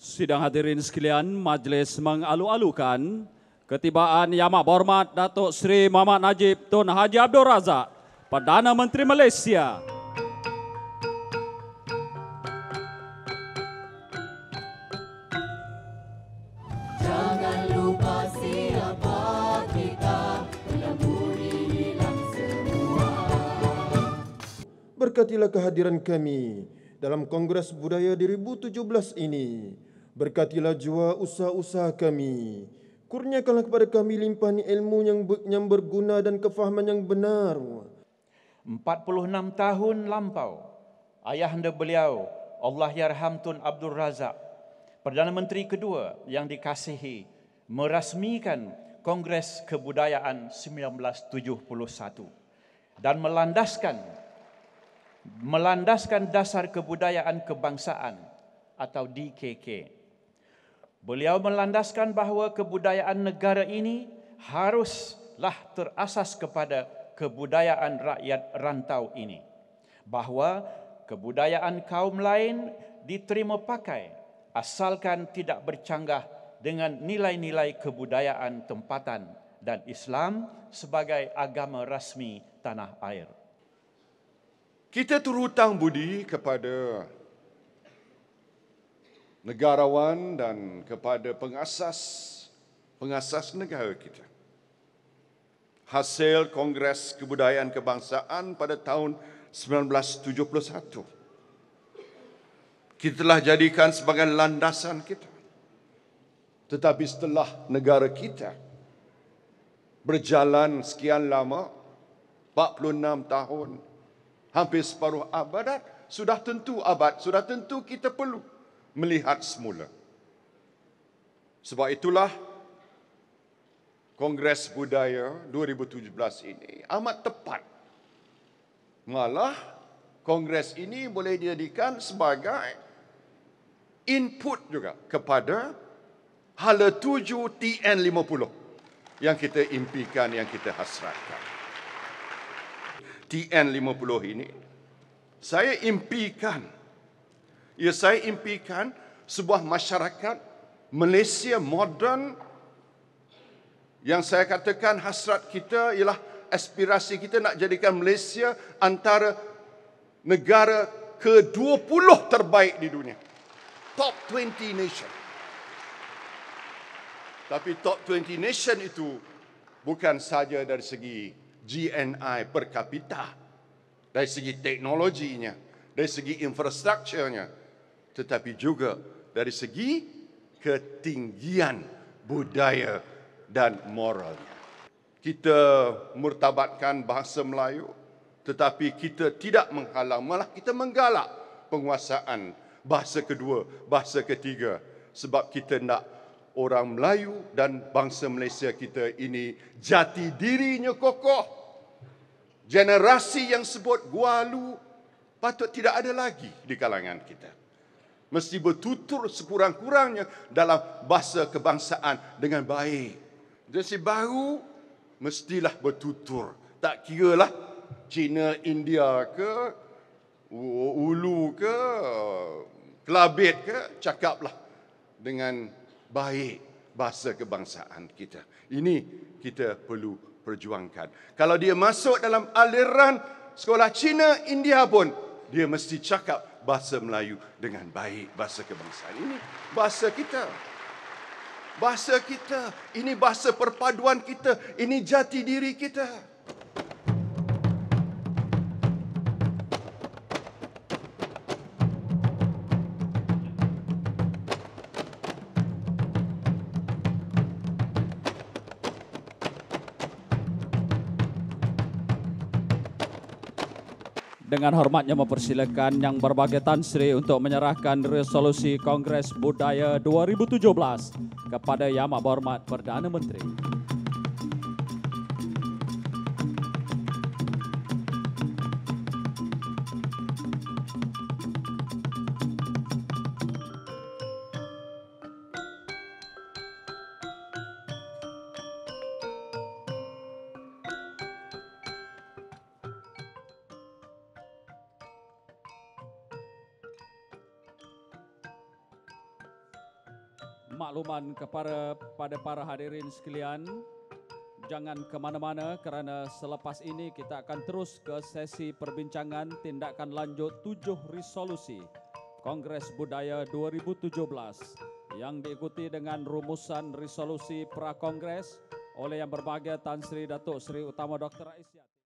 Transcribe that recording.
Sidang hadirin sekalian, majlis mengalu-alukan ketibaan Yang Amat Berhormat Datuk Seri Muhammad Najib Tun Haji Abdul Razak, Perdana Menteri Malaysia. Jangan lupa siapa kita Melamburi hilang semua Berkatilah kehadiran kami dalam Kongres Budaya 2017 ini. Berkatilah jua usaha-usaha kami. Kurniakanlah kepada kami limpahan ilmu yang, ber, yang berguna dan kefahaman yang benar. 46 tahun lampau, ayahanda beliau, Allah Yarham Tun Abdul Razak, Perdana Menteri kedua yang dikasihi, merasmikan Kongres Kebudayaan 1971 dan melandaskan melandaskan dasar kebudayaan kebangsaan atau DKK. Beliau melandaskan bahawa kebudayaan negara ini haruslah terasas kepada kebudayaan rakyat rantau ini. Bahawa kebudayaan kaum lain diterima pakai asalkan tidak bercanggah dengan nilai-nilai kebudayaan tempatan dan Islam sebagai agama rasmi tanah air. Kita terhutang budi kepada negarawan dan kepada pengasas pengasas negara kita. Hasil Kongres Kebudayaan Kebangsaan pada tahun 1971 kita telah jadikan sebagai landasan kita. Tetapi setelah negara kita berjalan sekian lama, 46 tahun, hampir separuh abad, sudah tentu abad, sudah tentu kita perlu melihat semula. Sebab itulah Kongres Budaya 2017 ini amat tepat. Malah Kongres ini boleh dijadikan sebagai input juga kepada hala tuju TN50 yang kita impikan, yang kita hasratkan. TN50 ini, saya impikan, ya saya impikan sebuah masyarakat Malaysia moden yang saya katakan hasrat kita ialah aspirasi kita nak jadikan Malaysia antara negara ke-20 terbaik di dunia. Top 20 nation. Tapi top 20 nation itu bukan saja dari segi GNI per kapita, dari segi teknologinya, dari segi infrastrukturnya, tetapi juga dari segi ketinggian budaya dan moralnya. Kita murtabatkan bahasa Melayu, tetapi kita tidak menghalang, malah kita menggalak penguasaan bahasa kedua, bahasa ketiga sebab kita nak orang Melayu dan bangsa Malaysia kita ini jati dirinya kokoh. Generasi yang sebut gualu patut tidak ada lagi di kalangan kita. Mesti bertutur sekurang-kurangnya dalam bahasa kebangsaan dengan baik. Generasi baru mestilah bertutur. Tak kira lah Cina, India ke, Ulu ke, Kelabit ke, cakaplah dengan baik bahasa kebangsaan kita. Ini kita perlu perjuangkan. Kalau dia masuk dalam aliran sekolah Cina, India pun, dia mesti cakap bahasa Melayu dengan baik bahasa kebangsaan. Ini bahasa kita. Bahasa kita. Ini bahasa perpaduan kita. Ini jati diri kita. Dengan hormatnya mempersilakan Yang Berbahagia Tan Sri untuk menyerahkan resolusi Kongres Budaya 2017 kepada Yang Berhormat Perdana Menteri. Makluman kepada pada para hadirin sekalian jangan ke mana-mana kerana selepas ini kita akan terus ke sesi perbincangan tindakan lanjut tujuh resolusi Kongres Budaya 2017 yang diikuti dengan rumusan resolusi pra-kongres oleh yang berbahagia Tan Sri Datuk Sri Utama Dr. Aisyah.